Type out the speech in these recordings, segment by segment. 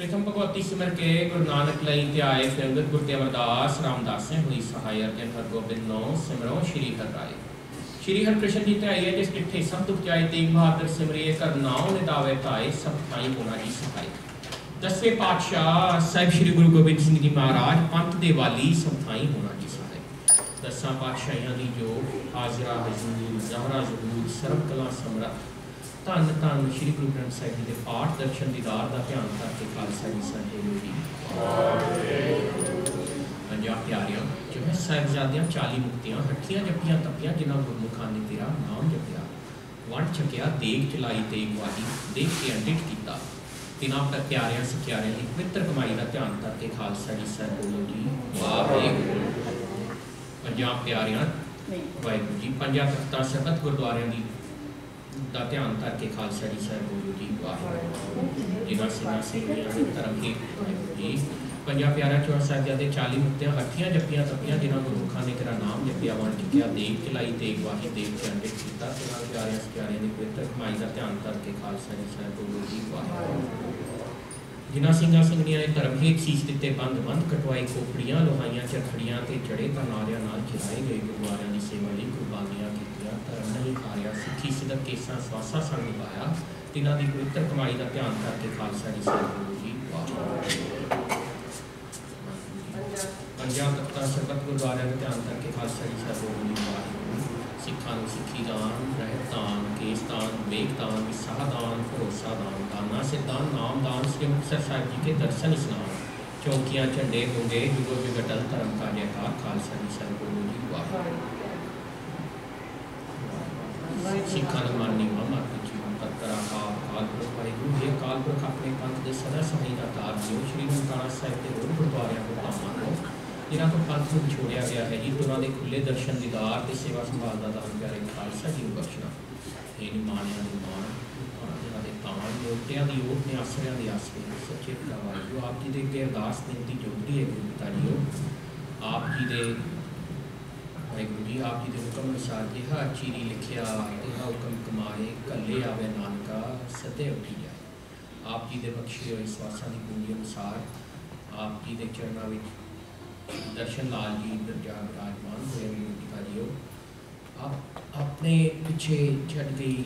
ਪ੍ਰਥਮ ਭਗਵਤੀ ਸਿਮਰ ਕੇ ਗੁਰੂ ਨਾਨਕ ਲਈ ਧਿਆਏ ਫਿਰੰਗਤ ਗੁਰ ਤੇ ਅਮਰਦਾਸ ਰਾਮਦਾਸ ਨੇ ਹੋਈ ਸਹਾਇ ਅਰਜਨ ਹਰਗੋਬਿੰਦ ਨੋ, ਸਿਮਰੋ ਸ਼੍ਰੀ ਹਰਿ ਰਾਏ। ਸ਼੍ਰੀ ਹਰਿਕ੍ਰਿਸ਼ਨ ਜੀ ਧਿਆਈ ਹੈ ਜਿਸ ਡਿਠੇ ਸਭ ਦੁਖ ਜਾਏ ਤੇਗ ਬਹਾਦਰ ਸਿਮਰਿਏ ਕਰ ਨਾਉ ਨੇ ਦਾਵੇ ਸਭ ਥਾਈ ਹੋਣਾ ਜੀ ਸਹਾਇ ਦਸਵੇਂ ਪਾਤਸ਼ਾਹ ਸਾਹਿਬ ਸ਼੍ਰੀ ਗੁਰੂ ਗੋਬਿੰਦ ਸਿੰਘ ਜੀ ਮਹਾਰਾਜ, ਪੰਥ ਦੇ ਵਾਲੀ, ਸਭ ਥਾਈ ਹੋਣਾ ਜੀ ਸਹਾਇ ਦਸਾਂ ਪਾਤਸ਼ਾਹਾਂ ਦੀ ਜੋ ਹਾਜ਼ਰਾ ਹਜ਼ੂਰ ਜ਼ਹਰਾ ਜ਼ਹੂਰ ਸਰਬ ਕਲਾ ਸਮਰੱਥ ਧੰਨ ਧੰਨ ਸ਼੍ਰੀ ਗੁਰੂ ਗ੍ਰੰਥ ਸਾਹਿਬ ਜੀ ਦੇ ਪਾਠ ਦਰਸ਼ਨ ਦੀਦਾਰ ਦਾ ਧਿਆਨ ਕਰਕੇ ਖਾਲਸਾ ਜੀ ਸਾਡੇ ਜੀ ਪੰਜਾਬ ਪਿਆਰਿਆਂ ਜੋ ਹੈ ਸਾਹਿਬਜ਼ਾਦਿਆਂ 40 ਮੁਕਤੀਆਂ ਹੱਠੀਆਂ ਜੱਪੀਆਂ ਤੱਪੀਆਂ ਜਿਨ੍ਹਾਂ ਗੁਰਮੁਖਾਂ ਨੇ ਤੇਰਾ ਨਾਮ ਜਪਿਆ। ਵੰਡ ਛਕਿਆ ਦੇਖ ਚਲਾਈ ਤੇ ਵਾਹੀ ਦੇਖ ਕੇ ਅੰਡਿਤ ਕੀਤਾ। ਤਿਨਾਂ ਪਰ ਪਿਆਰਿਆਂ ਸਿੱਖਿਆਰਿਆਂ ਦੀ ਪਵਿੱਤਰ ਕਮਾਈ ਦਾ ਧਿਆਨ ਕਰਕੇ ਖਾਲਸਾ ਜੀ ਸਾਹਿਬ ਬੋਲੋ ਜੀ। ਵਾਹਿਗੁਰੂ। ਪੰਜਾਬ ਪਿਆਰਿਆਂ ਵਾਹਿਗੁਰੂ ਜੀ ਪੰਜਾਬ ਤਖਤਾਂ ਸਖਤ ਗੁਰਦੁਆਰਿਆਂ ਦੀ ਦਾ ਧਿਆਨ ਕਰਕੇ ਖਾਲਸਾ ਜੀ ਸਾਹਿਬ ਬੋਲੋ ਜੀ ਵਾਹਿਗੁਰੂ ਜਿਨ੍ਹਾਂ ਸਿੰਘਾਂ ਸਿੰਘਾਂ ਧਰਮ ਹੀ ਜੀ। ਪੰਜਾਂ ਪਿਆਰਿਆਂ ਚੋਂ ਸਾਹਿਬਾਂ 40 ਮੁਕਤਿਆਂ ਹੱਥੀਆਂ ਜੱਪੀਆਂ ਤੱਪੀਆਂ, ਜਿਨ੍ਹਾਂ ਗੁਰਮੁਖਾਂ ਨੇ ਤੇਰਾ ਨਾਮ ਜਪਿਆ, ਵਣ ਟਿਕਿਆ ਦੇਖ ਚਲਾਈ ਤੇ ਵਾਹੀ ਦੇਖ ਕੇ ਕੀਤਾ। ਤੇ ਨਾਲ ਪਿਆਰਿਆਂ ਪਿਆਰਿਆਂ ਦੀ ਪਵਿੱਤਰ ਕਮਾਈ ਦਾ ਧਿਆਨ ਕਰਕੇ ਖਾਲਸਾ ਜੀ ਸਾਹਿਬ ਬੋਲੋ ਜੀ ਵਾਹਿਗੁਰੂ ਜਿਨ੍ਹਾਂ ਸਿੰਘਾਂ ਸਿੰਘਣੀਆਂ ਨੇ ਧਰਮ ਹੇਤ ਸੀਸ ਦਿੱਤੇ, ਬੰਦ ਬੰਦ ਕਟਵਾਈ ਖੋਪੜੀਆਂ, ਲੋਹਾਈਆਂ ਚਰਖੜੀਆਂ ਤੇ ਚੜੇ ਨਾਰਿਆਂ ਨਾਲ ਚਲਾਏ ਗਏ ਗੁਰਦੁਆਰਿਆਂ ਦੀ ਸੇਵਾ ਲਈ ਕੁਰਬਾਨੀਆਂ ਕੀਤੀਆਂ। ਧਰਮ ਨਹੀਂ ਹਾਰਿਆ ਸਿੱਖੀ ਸਿਦਕ ਕੇਸਾਂ ਸਵਾਸਾ ਸੰਗ ਨਿਭਾਇਆ ਤਿਨਾਂ ਦੀ ਪਵਿੱਤਰ ਕਮਾਈ ਦਾ ਧਿਆਨ ਕਰਕੇ ਖਾਲਸਾ ਜੀ ਸਾਹਿਬ ਬੋਲੋ ਜੀ ਵਾਹਿਗੁਰੂ ਪੰਜਾਬ ਤਖਤਾਂ ਸਰਬੱਤ ਗੁਰਦੁਆਰਿਆਂ ਦਾ ਧਿਆਨ ਕਰਕੇ ਖਾਲਸਾ ਜੀ ਸਾਹਿਬ ਬੋਲੋ ਜੀ ਵਾਹਿਗੁਰੂ ਸਿੱਖਾਂ ਨੂੰ ਸਿੱਖੀ ਦਾਨ ਰਹਿਤ ਦਾਨ ਕੇਸ ਦਾਨ ਵੇਖ ਦਾਨ ਵਿਸਾਹ ਦਾਨ ਭਰੋਸਾ ਦਾਨ ਦਾਨਾ ਸਿੱਧਾਨ ਨਾਮ ਦਾਨ ਸ੍ਰੀ ਮੁਕਤਸਰ ਸਾਹਿਬ ਜੀ ਕੇ ਦਰਸ਼ਨ ਇਸਨਾਨ ਚੌਕੀਆਂ ਝੰਡੇ ਹੋਗੇ ਜੁਗੋ ਜੁਗਟਲ ਧਰਮ ਕਾ ਜੈਕਾਰ ਖਾਲਸਾ ਜੀ ਸਾਹਿਬ ਬੋਲੋ ਜੀ ਵਾਹਿਗੁਰੂ ਸਿੱਖਾਂ ਦਾ ਮਨ ਨਹੀਂ ਮਾਮਾ ਜੀਵਨ ਪੱਤਰਾ ਆਪ ਕਾਲ ਪੁਰਖ ਵਾਹਿਗੁਰੂ ਜੀ ਕਾਲ ਪੁਰਖ ਆਪਣੇ ਪੰਥ ਦੇ ਸਦਾ ਸਹਾਈ ਦਾ ਤਾਰ ਜਿਉ ਸ਼੍ਰੀ ਨਨਕਾਣਾ ਸਾਹਿਬ ਦੇ ਹੋਰ ਗੁਰਦੁਆਰਿਆਂ ਨੂੰ ਧਾਮਾਂ ਨੂੰ ਜਿਨ੍ਹਾਂ ਤੋਂ ਪੰਥ ਨੂੰ ਛੋੜਿਆ ਗਿਆ ਹੈ ਜੀ ਉਹਨਾਂ ਦੇ ਖੁੱਲੇ ਦਰਸ਼ਨ ਦੀਦਾਰ ਤੇ ਸੇਵਾ ਸੰਭਾਲ ਦਾ ਦਾਨ ਪਿਆਰੇ ਖਾਲਸਾ ਜੀ ਨੂੰ ਬਖਸ਼ਣਾ ਇਹ ਨਿਮਾਣਿਆਂ ਦੇ ਮਾਣ ਜਿਹਨਾਂ ਦੇ ਤਾਣ ਲੋਟਿਆਂ ਦੀ ਓਟ ਨੇ ਆਸਰਿਆਂ ਦੀ ਆਸਰੇ ਸੱਚੇ ਪਿਤਾ ਵਾਹਿਗੁਰੂ ਆਪ ਜੀ ਦੇ ਅੱਗੇ ਅਰਦਾਸ ਬੇਨਤੀ ਜੋਗਦੀ ਹੈ ਗੁਰੂ ਪਿਤਾ ਜੀਓ ਆਪ ਜੀ ਦੇ ਵਾਹਿਗੁਰੂ ਜੀ ਆਪ ਜੀ ਦੇ ਹੁਕਮ ਅਨੁਸਾਰ ਜਿਹਾ ਚੀਰੀ ਲਿਖਿਆ ਤੇਹਾ ਹੁਕਮ ਕਮਾਏ ਕੱਲੇ ਆਵੇ ਨਾਨਕਾ ਸਤੇ ਉਠੀ ਜਾਏ ਆਪ ਜੀ ਦੇ ਬਖਸ਼ੇ ਹੋਏ ਸਵਾਸਾਂ ਦੀ ਪੂੰਜੀ ਅਨੁਸਾਰ ਆਪ ਜੀ ਦੇ ਚਰਨਾਂ ਵਿੱਚ ਦਰਸ਼ਨ ਲਾਲ ਜੀ ਦਰਜਾ ਵਿਰਾਜਮਾਨ ਹੋਏ ਗੁਰੂ ਪਿਤਾ ਜੀਓ ਆਪ ਆਪਣੇ ਪਿੱਛੇ ਛੱਡ ਗਈ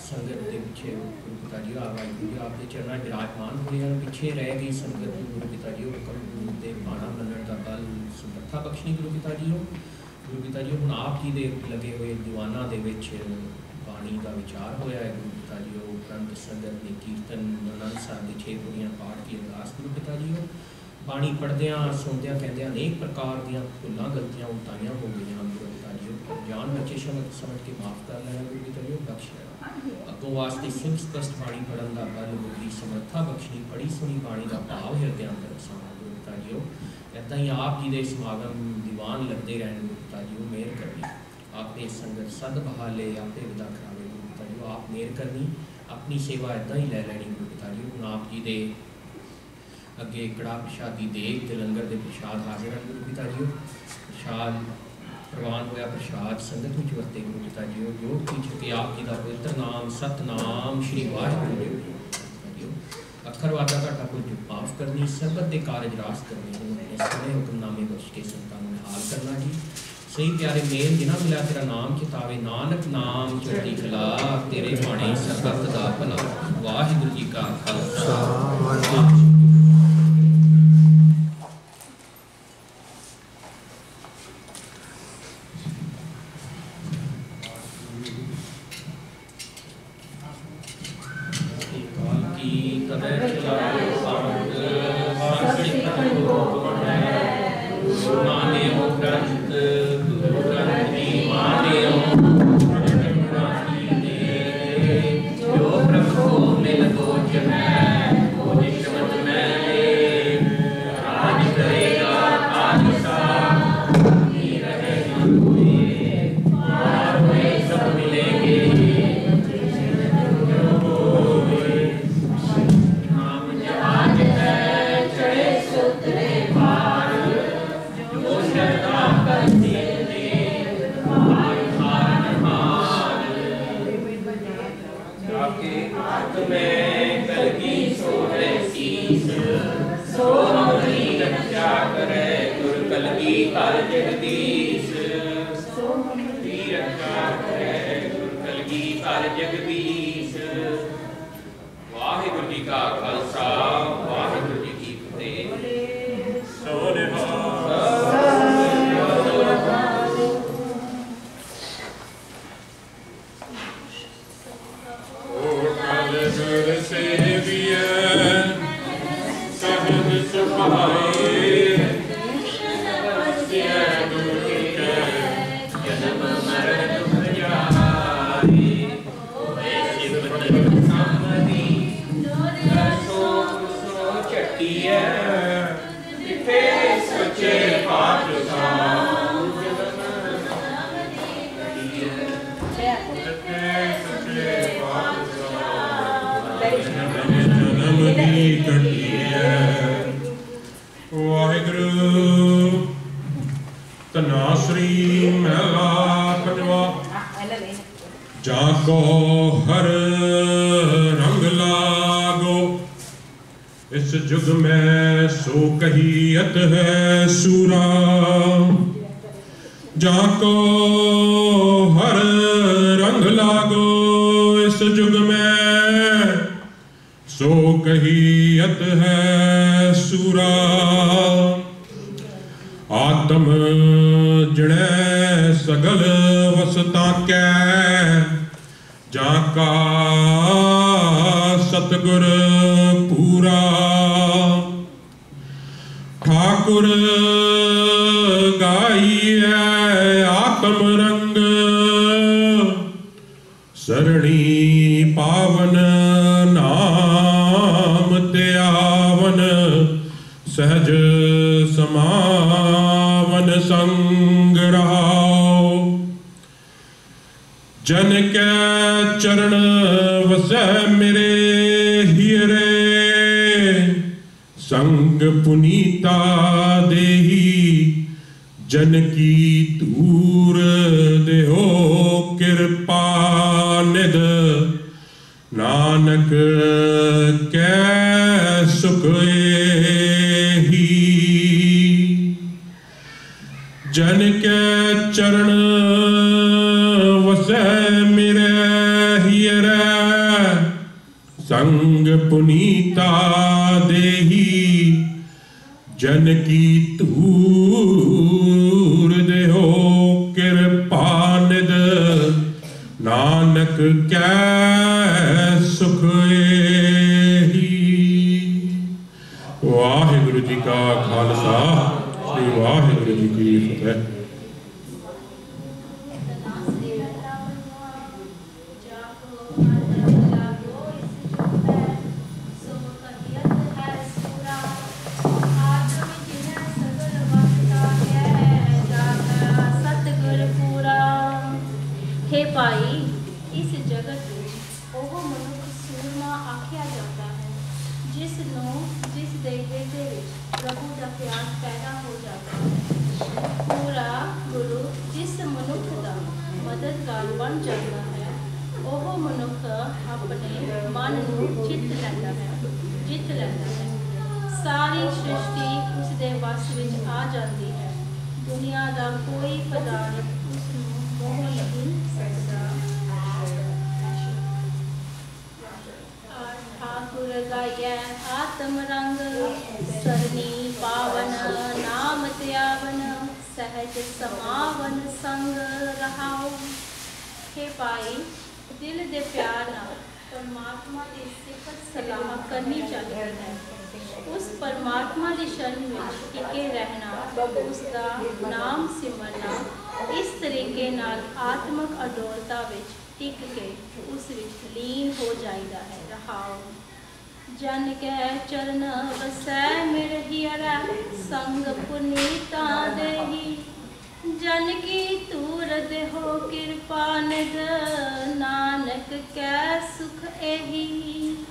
ਸੰਗਤ ਦੇ ਪਿੱਛੇ ਗੁਰੂ ਪਿਤਾ ਜੀ ਆ ਵਾਹਿਗੁਰੂ ਜੀ ਆਪ ਦੇ ਚਰਨਾਂ ਵਿਰਾਜਮਾਨ ਹੋਏ ਹਨ ਪਿੱਛੇ ਰਹਿ ਗਈ ਸੰਗਤ ਨੂੰ ਗੁਰੂ ਪਿਤਾ ਜੀ ਹੁਕਮ ਦੇ ਬਾਣਾ ਮੰਨਣ ਦਾ ਬਲ ਸਮਰੱਥਾ ਬਖਸ਼ਣੀ ਗੁਰੂ ਪਿਤਾ ਜੀਓ ਗੁਰੂ ਪਿਤਾ ਜੀ, ਹੁਣ ਆਪ ਜੀ ਦੇ ਲੱਗੇ ਹੋਏ ਦੀਵਾਨਾਂ ਦੇ ਵਿੱਚ ਬਾਣੀ ਦਾ ਵਿਚਾਰ ਹੋਇਆ ਹੈ ਗੁਰੂ ਪਿਤਾ ਜੀ, ਉਹ ਗ੍ਰੰਥ, ਸੰਗਤ ਨੇ ਕੀਰਤਨ ਨਨਨ ਸਾਹਿਬ ਦੀ ਛੇ ਦੁਨੀਆਂ ਪਾਠ ਕੀ ਅਰਦਾਸ ਗੁਰੂ ਪਿਤਾ ਜੀ, ਉਹ ਬਾਣੀ ਪੜਦਿਆਂ ਸੁਣਦਿਆਂ, ਕਹਿੰਦਿਆਂ ਅਨੇਕ ਪ੍ਰਕਾਰ ਦੀਆਂ ਭੁੱਲਾਂ, ਗਲਤੀਆਂ ਉਤਾਈਆਂ ਹੋ ਗਈਆਂ ਹਨ ਗੁਰੂ ਪਿਤਾ ਜੀ, ਉਹ ਜਾਣ ਬੱਚੇ ਸਮਝ ਸਮਝ ਕੇ ਮਾਫ ਕਰ ਲੈਣਾ ਗੁਰੂ ਪਿਤਾ ਜੀ, ਉਹ ਬਖਸ਼ ਲੈਣਾ। ਅੱਗੋਂ ਵਾਸਤੇ ਸਿੱਖ ਸਪਸ਼ਟ ਬਾਣੀ ਪੜਨ ਦਾ ਬਲ, ਬੁੱਧੀ, ਸਮਰੱਥਾ ਬਖਸ਼ਣੀ ਪੜੀ ਸੁਣੀ ਬਾਣੀ ਦਾ ਭਾਵ ਹਿਰਦੇ ਅੰਦਰ ਵਸਾਉਣਾ ਗੁਰੂ ਪਿਤਾ ਜੀ, ਉਹ ਏਦਾਂ ਹੀ ਆਪ ਜੀ ਦੇ ਸਮਾਗਮ ਦੀਵਾਨ ਲੱਗਦੇ ਰਹਿਣ ਗੁਰੂ ਪਿਤਾ ਜੀ ਉਹ ਮਿਹਰ ਕਰਨੀ ਆਪੇ ਸੰਗਤ ਸਦ ਬਹਾਲੇ ਆਪੇ ਵਿਦਾ ਕਰਾਵੇ ਗੁਰੂ ਪਿਤਾ ਜੀ ਉਹ ਆਪ ਮਿਹਰ ਕਰਨੀ ਆਪਣੀ ਸੇਵਾ ਏਦਾਂ ਹੀ ਲੈ ਲੈਣੀ ਗੁਰੂ ਪਿਤਾ ਜੀ ਹੁਣ ਆਪ ਜੀ ਦੇ ਅੱਗੇ ਕੜਾ ਪ੍ਰਸ਼ਾਦੀ ਦੇਗ ਤੇ ਲੰਗਰ ਦੇ ਪ੍ਰਸ਼ਾਦ ਹਾਜ਼ਰ ਹਨ ਗੁਰੂ ਪਿਤਾ ਜੀ ਪ੍ਰਸ਼ਾਦ ਪ੍ਰਵਾਨ ਹੋਇਆ ਪ੍ਰਸ਼ਾਦ ਸੰਗਤ ਵਿੱਚ ਵਰਤੇ ਗੁਰੂ ਪਿਤਾ ਜੀ ਜੋ ਕੀ ਕਿ ਆਪ ਜੀ ਦਾ ਪਵਿੱਤਰ ਨਾਮ ਸਤਨਾਮ ਸ਼੍ਰੀ ਵਾਹਿਗੁਰੂ ਜੀ अखरवादा का ठाकुर जो माफ़ करनी सरबत के कारज रास करने उन्होंने सुने हुक्मनामे बख्श के संतानों में हाल करना जी। सही प्यारे मेल जिना मिला तेरा नाम चितावे नानक नाम चढ़ी खिला तेरे भाणे सरबत का भला वाहिगुरु जी का खालसा ਸੋਹਣੀ ਰੱਖਿਆ ਕਰੇ ਕਲਗੀ ਕਰ ਜਗਦੀਸ਼। ਵਾਹਿਗੁਰੂ ਜੀ ਕਾ ਖਾਲਸਾ। ਪਾਤਸ਼ਾਹ ਜਨਮ ਦੀ ਘਟੀਐ ਵਾਹਿਗੁਰੂ ਤਨਾਸਰੀ ਮਹਿਲਾ ਪੰਜਵਾ ਜਾ ਕੋ ਹਰ ਰੰਗ ਲਾਗੋ ਇਸ ਜੁਗ ਮੈਂ ਸੋ ਕਹੀਅਤ ਹੈ ਸੂਰਾ ਜਾ ਕੋ सो कहियत है सूरा। आत्म जड़े सगल वसता कै जाका सतगुर पूरा। ठाकुर ਸੰਗ ਰਹਾਉ ਜਨ ਕੈ ਚਰਨ ਵਸੈ ਮੇਰੇ ਹੀਰੇ, ਸੰਗ ਪੁਨੀਤਾ ਦੇਹੀ। ਜਨ ਕੀ ਧੂਰ ਦੇਹੋ ਕਿਰਪਾ ਨਿਦ ਨਾਨਕ ਕੈ ਸੁਖ ਜਨ ਕੈ ਚਰਨ ਵਸੈ ਮੇਰੇ, ਹੀਰੇ। ਸੰਗ ਪੁਨੀਤਾ ਦੇਹੀ, ਜਨ ਕੀ ਧੂਰ ਦੇਹੋ ਕਿਰਪਾ ਨਿਦ ਨਾਨਕ ਕੈ ਸੁਖ ਏਹੀ। ਵਾਹਿਗੁਰੂ ਜੀ ਕਾ Khalsa. New Orleans, de Griffith, né? ਜਾਂਦੀ ਹੈ ਦੁਨੀਆ ਦਾ ਕੋਈ ਪਦਾਰਥ ਉਸ ਨੂੰ ਮੋਹ ਨਹੀਂ ਸਕਦਾ ठाकुर गाय आत्म रंग सरनी पावन नाम त्यावन सहज समावन संग रहाओ हे ਭਾਈ ਦਿਲ ਦੇ ਪਿਆਰ ਨਾਲ ਪਰਮਾਤਮਾ ਦੀ ਸਿਫਤ ਸਲਾਹ ਕਰਨੀ ਚਾਹੀਦੀ ਹੈ ਉਸ ਪਰਮਾਤਮਾ ਦੀ ਸ਼ਰਨ ਵਿੱਚ ਟਿਕੇ ਰਹਿਣਾ ਉਸ ਦਾ ਨਾਮ ਸਿਮਰਨਾ ਇਸ ਤਰੀਕੇ ਨਾਲ ਆਤਮਿਕ ਅਡੋਲਤਾ ਵਿੱਚ ਟਿਕ ਕੇ ਉਸ ਵਿੱਚ ਲੀਨ ਹੋ ਜਾਈਦਾ ਹੈ ਰਹਾਉ ਜਨ ਕੈ ਚਰਨ ਵਸੈ ਮਿਰ ਹੀਰਾ ਸੰਗ ਪੁਨੀਤਾ ਦੇਹੀ ਜਨ ਕੀ ਤੂਰ ਦੇਹੋ ਕਿਰਪਾ ਨਿਦ ਨਾਨਕ ਕੈ ਸੁਖ ਇਹੀ।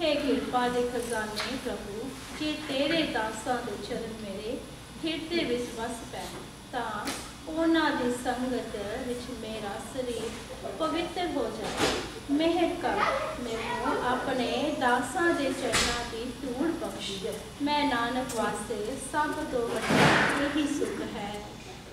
ਹੈ ਕਿਰਪਾ ਦੇ ਖਜ਼ਾਨੇ ਪ੍ਰਭੂ, ਜੇ ਤੇਰੇ ਦਾਸਾਂ ਦੇ ਚਰਨ ਮੇਰੇ ਹਿਰਦੇ ਵਿੱਚ ਵਸ ਪੈਣ, ਤਾਂ ਉਹਨਾਂ ਦੀ ਸੰਗਤ ਵਿੱਚ ਮੇਰਾ ਸਰੀਰ ਪਵਿੱਤਰ ਹੋ ਜਾਵੇ। ਮਿਹਰ ਕਰ, ਮੈਨੂੰ ਆਪਣੇ ਦਾਸਾਂ ਦੇ ਚਰਨਾਂ ਦੀ ਧੂੜ ਬਖਸ਼ ਮੈਂ ਨਾਨਕ ਵਾਸਤੇ ਸਭ ਤੋਂ ਵੱਡਾ ਇਹੀ ਸੁਖ ਹੈ।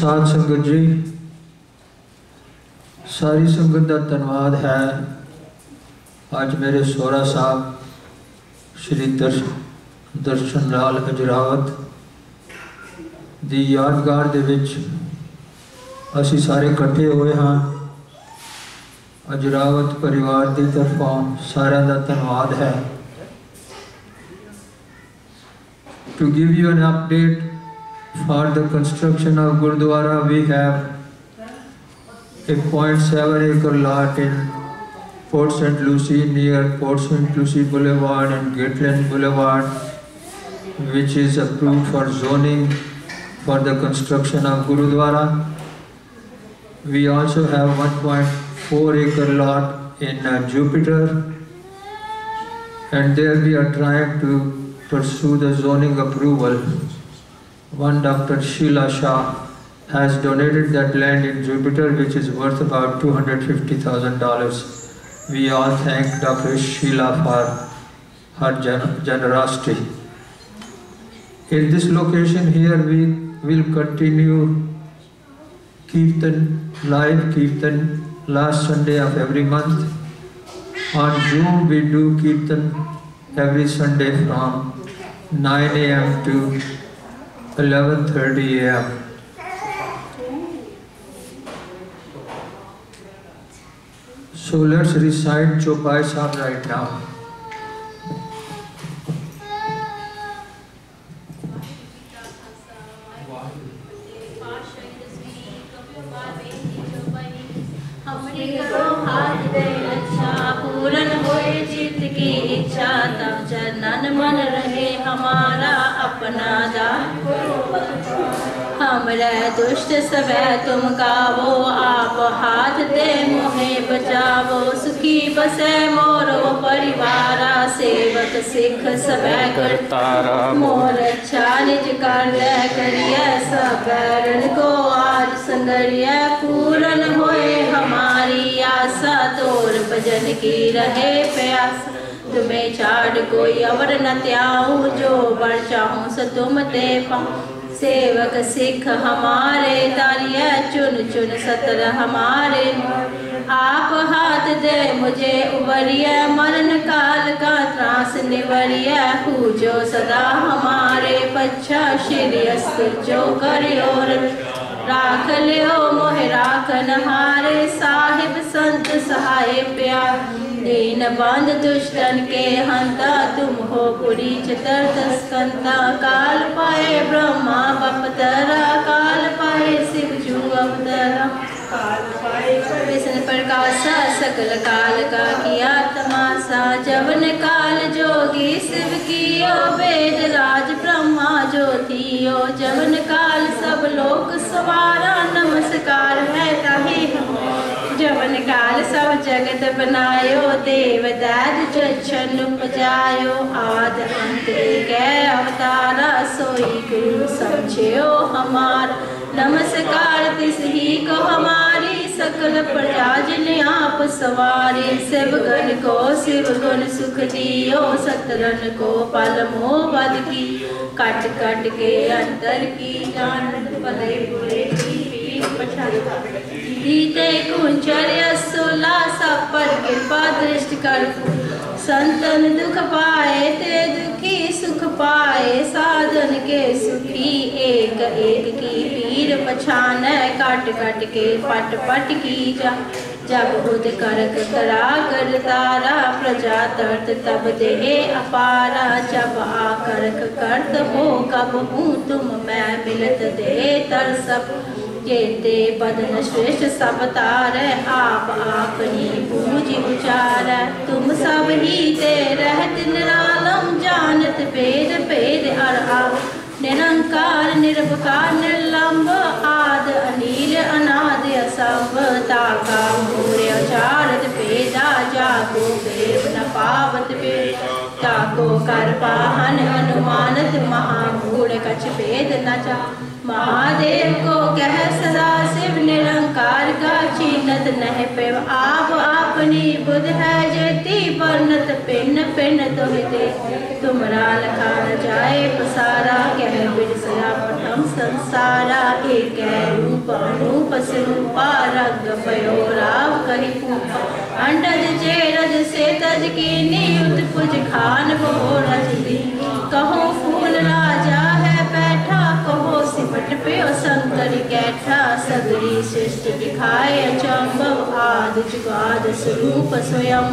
ਸਾਧ ਸੰਗਤ ਜੀ ਸਾਰੀ ਸੰਗਤ ਦਾ ਧੰਨਵਾਦ ਹੈ ਅੱਜ ਮੇਰੇ ਸੋਹਰਾ ਸਾਹਿਬ ਸ਼੍ਰੀ ਦਰਸ਼ਨ ਦਰਸ਼ਨ ਲਾਲ ਅਜਰਾਵਤ ਦੀ ਯਾਦਗਾਰ ਦੇ ਵਿੱਚ ਅਸੀਂ ਸਾਰੇ ਇਕੱਠੇ ਹੋਏ ਹਾਂ ਅਜਰਾਵਤ ਪਰਿਵਾਰ ਦੀ ਤਰਫੋਂ ਸਾਰਿਆਂ ਦਾ ਧੰਨਵਾਦ ਹੈ to give you an update for the construction of Gurdwara, we have a 0.7 acre lot in Port St. Lucie near Port St. Lucie Boulevard and Gatland Boulevard, which is approved for zoning for the construction of Gurudwara. We also have 1.4 acre lot in uh, Jupiter, and there we are trying to pursue the zoning approval. One Dr. Sheila Shah has donated that land in Jupiter, which is worth about $250,000. We all thank Dr. Sheila for her gen- generosity. In this location here, we will continue Kirtan, live Kirtan, last Sunday of every month. On Zoom, we do Kirtan every Sunday from 9 a.m. to 11:30 a.m. So let's recite Chopai Sahib right now. पूरन होए चित्त की इच्छा, तब चरणन मन रहे हमारा अपना जान हमरे दुष्ट सबे तुम गावो आप हाथ दे मोहे बचावो। सुखी बसे मोरो परिवारा सेवक सिख सबे करतारा। मोर अच्छा निज कार्य करिए सबको आज संगरिय पूरन होए हमारी आशा तोर भजन की रहे प्यास। तुम्हें छाड़ कोई अवर न त्याऊं, जो बर चाहूँ सो तुम ते सेवक सिख हमारे तारिय चुन चुन सतर हमारे। आप हाथ दे मुझे उबरिय मरण काल का त्रास निवरिय। पूजो सदा हमारे, पच्छा श्री जो करियोर ਰਾਖ ਲਿਓ ਮੋਹਿ ਰਾਖਨ ਹਾਰੇ ਸਾਹਿਬ ਸੰਤ ਸਹਾਏ ਪਿਆਰ। ਦੇਨ ਬੰਦ ਦੁਸ਼ਟਨ ਕੇ ਹੰਤਾ, ਤੁਮ ਹੋ ਪੁਰੀ ਚਤਰ ਤਸਕੰਤਾ। ਕਾਲ ਪਾਏ ਬ੍ਰਹਮਾ, ਬਪਤਰਾ, ਕਾਲ ਪਾਏ ਸਿਵ ਜੂ ਅਵਤਰਾ। विष्णु प्रकाश सकल काल का किया तमाशा जवन काल जोगी शिव कियो वेद राज ब्रह्मा ज्योतियो जवन काल सब लोक सवारा नमस्कार है ताहि जवन काल सब जगत बनायो देव दैत जछन उपजायो आद अंत के अवतारा सोई गुरु समझियो हमार। नमस्कार तिस ही को हमारी सकल प्रजाजन आप सवारी। शिव गण को शिव गुण सुख दियो सतरन को पल बद की कट कट के अंतर की जानत भले बुरे की पीठ दीते कुंचर्य सोला सब पर कृपा दृष्टि कर। संतन दुख पाए ते दुखी सुख पाए, साधन के सुखी एक एक की पीर पछान काट काट के पट पट की जा। जब उद करक करा कर तारा, प्रजा तर्त तब देह अपारा। जब आकरक करत हो, कब हूँ तुम, मैं मिलत दे तर सब। जेते बदन श्रेष्ठ सब तार, आप आपनी पूज उचार। तुम सब ही ते रहत निरालम, जानत वेद भेद अरहव निरंकार निर्भकार निर्लंब, आद, अनिल, अनाद, असंभ ताका मूर्य चारत भेदा जाको देव न पावत वेद ताको कर पाहन, अनुमानत महामूढ़ कछ भेद न जा। महादेव को कह सदा शिव निरंकार का चीनत नह पे आप अपनी बुध है जेती वर्णत पिन पिन तोहते। तुमरा लखा न जाए पसारा, कह बिरसया प्रथम संसारा। एक है रूप अनूप स्वरूपा रंग पयो राव कही पूपा अंडज चेरज से तज की नियुत कुछ खान वो रज दी। कहो फूल राजा कहो सिमट पे सगरी सृष्टि दिखाए अचंभव आद जुगाद स्वरूप स्वयं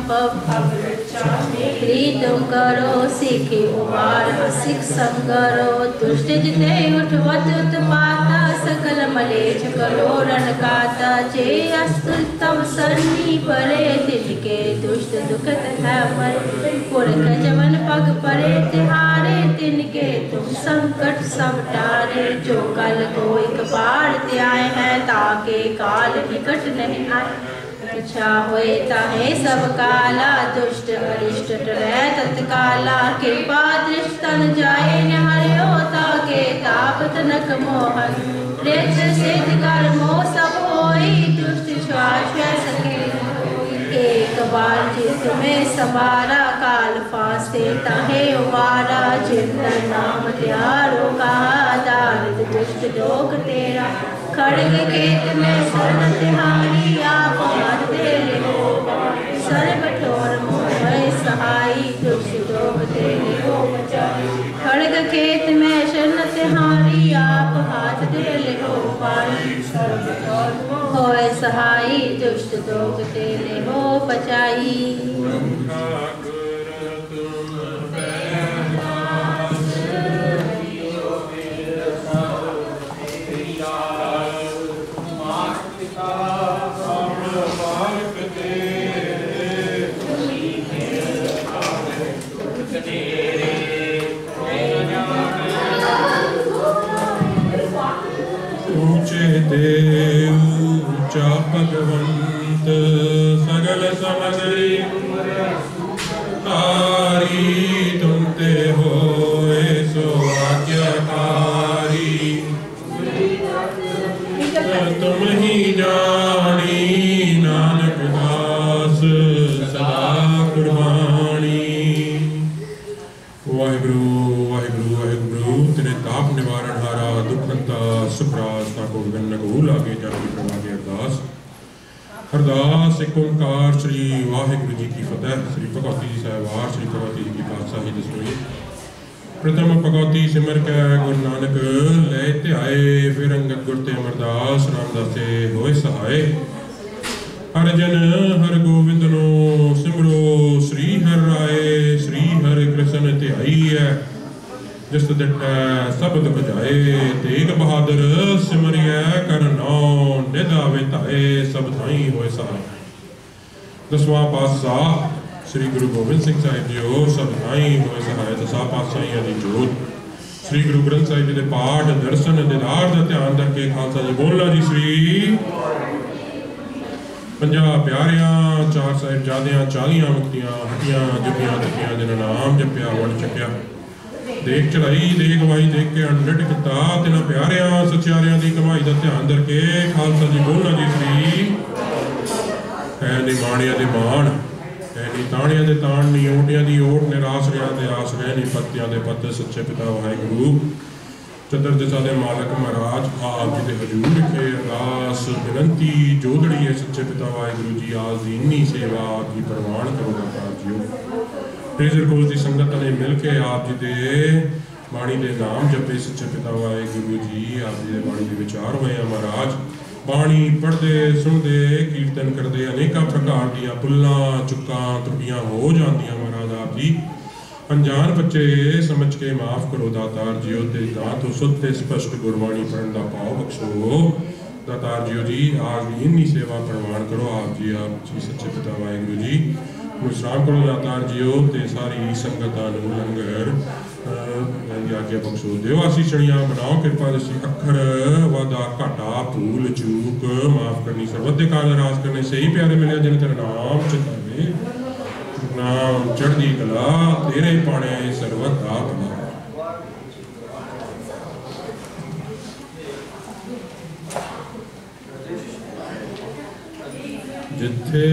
प्रीतम करो सीखे उबार असिक संगरो। दुष्ट जिते उठवत उत्पाता सकल मलेच करो रण रणकाता जे अस्तुतम सरनी परे तिनके दुष्ट दुखत है पर पुरख जवन पग परे तिहारे तिनके तुम संकट सब टारे जो कल को एक बार ते आए हैं, ताके काल निकट नहीं आए। इच्छा होए ताहे सब काला, दुष्ट अरिष्ट टरै तत्काला। कृपा दृष्ट तन जाए न हरियो ताके ताप तनक मोहन। रिच सिद्ध कर मोह सब होई, दुष्ट श्वास सके एक जित में सवारा काल फासे ताहे उबारा चिंतन नाम त्यारो का दार दुष्ट लोक तेरा खड़ग खेत में ਹੋਏ ਸਹਾਈ ਦੁਸ਼ਟ ਦੋਖ ਤੇ ਲਿਹੋ ਬਚਾਈ Te ऊंचे देव ਫਤਿਹ ਸ੍ਰੀ ਭਗਵਤੀ ਜੀ ਸਾਹਿਬ ਸ੍ਰੀ ਭਗਵਤੀ ਜੀ ਕੀ ਪਾਤਸ਼ਾਹੀ ਦਸੋਈ ਪ੍ਰਥਮ ਭਗਵਤੀ ਸਿਮਰ ਕੈ, ਗੁਰੂ ਨਾਨਕ ਲੈ ਧਿਆਏ, ਫਿਰ ਅੰਗਦ ਗੁਰ ਤੇ ਅਮਰਦਾਸ ਰਾਮਦਾਸ ਤੇ ਹੋਏ ਸਹਾਏ। ਹਰ ਜਨ, ਹਰ ਗੋਬਿੰਦ ਨੂੰ ਸਿਮਰੋ, ਸ੍ਰੀ ਹਰਿ ਰਾਏ ਸ੍ਰੀ ਹਰਿ ਕ੍ਰਿਸ਼ਨ ਧਿਆਈ ਹੈ ਜਿਸ ਦਿੱਟੈ ਸਭ ਦੁਖ ਜਾਏ ਤੇਗ ਬਹਾਦਰ ਸਿਮਰਿਐ ਕਰ ਨੌ ਧਾਏ, ਸਭ ਥਾਈ ਹੋਏ ਸਹਾਈ ਦਸਵਾਂ ਪਾਤਸ਼ਾਹ ਸ੍ਰੀ ਗੁਰੂ ਗੋਬਿੰਦ ਸਿੰਘ ਸਾਹਿਬ ਜੀਓ, ਸਭ ਥਾਈ ਹੋਏ ਸਹਾਇ ਦਸਾਂ ਪਾਤਸ਼ਾਹੀਆਂ ਦੀ ਜੋਤ। ਸ੍ਰੀ ਗੁਰੂ ਗ੍ਰੰਥ ਸਾਹਿਬ ਜੀ ਦੇ ਪਾਠ, ਦਰਸ਼ਨ ਦਿਦਾਰ ਦਾ ਧਿਆਨ ਰੱਖ ਖਾਲਸਾ ਜੀ ਬੋਲਣਾ ਜੀ, ਸ੍ਰੀ ਪੰਜਾਹ ਪਿਆਰਿਆਂ, ਚਾਰ ਸਾਹਿਬਜ਼ਾਦਿਆਂ ਚਾਲੀਆਂ ਮੁਕਤੀਆਂ, ਹਟੀਆਂ ਜਪੀਆਂ ਤਕੀਆਂ ਜਿਨ੍ਹਾਂ ਨਾਮ ਜਪਿਆ ਵੜ ਚੱਕਿਆ ਦੇਖ ਚੜਾਈ, ਦੇਖ ਗਵਾਈ ਦੇਖ ਕੇ ਅੰਡਟ ਕੀਤਾ, ਤਿਨਾਂ ਪਿਆਰਿਆਂ, ਸਚਿਆਰਿਆਂ ਦੀ ਕਮਾਈ ਦਾ ਧਿਆਨ ਧਰ ਖਾਲਸਾ ਜੀ ਬੋਲਣਾ ਜੀ, ਸ੍ਰੀ ਹੈ ਨੀ ਦੇ ਬਾਣ। ਹੈ ਨੀ ਦੇ ਤਾਣ ਨੀ ਓਟਿਆਂ ਦੀ ਓਟ ਨਿਰਾਸ ਰਿਆਂ ਦੇ ਆਸ ਰਹਿ ਨੀ, ਪੱਤਿਆਂ ਦੇ ਪੱਤੇ ਸੱਚੇ ਪਿਤਾ ਵਾਹਿਗੁਰੂ। ਚਤਰ ਦਿਸ਼ਾ ਦੇ ਮਾਲਕ ਮਹਾਰਾਜ, ਆਪ ਜੀ ਦੇ ਹਜੂਰ ਵਿਖੇ ਅਰਦਾਸ ਬੇਨੰਤੀ ਜੋਦੜੀ ਹੈ, ਸੱਚੇ ਪਿਤਾ ਵਾਹਿਗੁਰੂ ਜੀ, ਆਪ ਦੀ ਇੰਨੀ ਸੇਵਾ ਆਪ ਜੀ ਪ੍ਰਵਾਨ ਕਰੋ ਦਾਤਾਰ ਜੀਓ। ਪ੍ਰੇਜ਼ਰ ਕੋਲ ਦੀ ਸੰਗਤ ਨੇ ਮਿਲ ਕੇ ਆਪ ਜੀ ਦੇ ਬਾਣੀ ਦੇ ਨਾਮ ਜਪੇ, ਸੱਚੇ ਪਿਤਾ ਵਾਹਿਗੁਰੂ ਜੀ, ਆਪ ਜੀ ਦੇ ਬਾਣੀ ਦੇ ਵਿਚਾਰ ਹੋਏ ਆ ਮਹਾਰਾਜ। ਬਾਣੀ ਪੜ੍ਹਦੇ, ਸੁਣਦੇ ਕੀਰਤਨ ਕਰਦੇ, ਅਨੇਕਾਂ ਪ੍ਰਕਾਰ ਦੀਆਂ ਪੁੱਲਾਂ ਚੁੱਕਾਂ ਤਰੁੱਟੀਆਂ ਹੋ ਜਾਂਦੀਆਂ ਮਹਾਰਾਜ ਆਪ ਜੀ। ਅਣਜਾਣ ਬੱਚੇ ਸਮਝ ਕੇ ਮਾਫ ਕਰੋ ਦਾਤਾਰ ਜੀਓ ਤੇ ਗਾਂ ਤੋਂ ਤੇ ਸਪਸ਼ਟ ਗੁਰਬਾਣੀ ਪੜਨ ਦਾ ਪਾਉ ਬਖਸ਼ੋ। ਦਾਤਾਰ ਜੀਓ ਜੀ, ਆਪ ਜੀ ਇੰਨੀ ਸੇਵਾ ਪ੍ਰਵਾਨ ਕਰੋ, ਆਪ ਜੀ ਆਪ ਜੀ ਸੱਚੇ ਪਿਤਾ ਵਾਹਿਗੁਰੂ ਜੀ। ਵਿਸ਼ਰਾਮ ਕਰੋ ਦਾਤਾਰ ਜੀਓ ਤੇ ਸਾਰੀ ਸੰਗਤਾਂ ਨੂੰ ਲੰਗਰ ਆਗਿਆ ਬਖਸ਼ੋ ਦਿਓ ਆਸੀਸ਼ਣੀਆਂ ਬਣਾਓ ਕਿਰਪਾ ਦਸੀ ਅੱਖਰ ਵਾਦਾ ਘਾਟਾ, ਭੂਲ, ਚੂਕ, ਮਾਫ ਕਰਨੀ, ਸਰਬੱਤ ਦੇ ਕਾਰਜ ਰਾਸ ਕਰਨੇ, ਸਹੀ ਪਿਆਰੇ ਮਿਲਿਆ ਜਿਨ ਤੇਰਾ ਨਾਮ ਚਿਤਾਵੇ। ਨਾਮ ਚੜ੍ਹਦੀ ਕਲਾ, ਤੇਰੇ ਪਾਣੇ ਸਰਬੱਤ ਦਾ ਭਲਾ ਜਿੱਥੇ